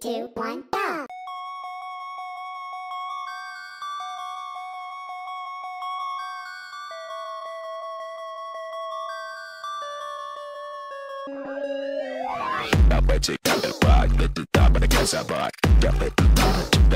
two, one, go! And ride, let the top of the gas I buy. Got it, the top,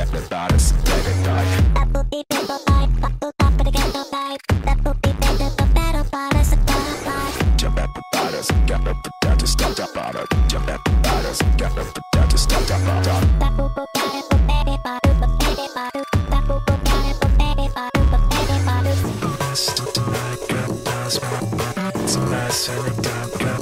It's a mess every time.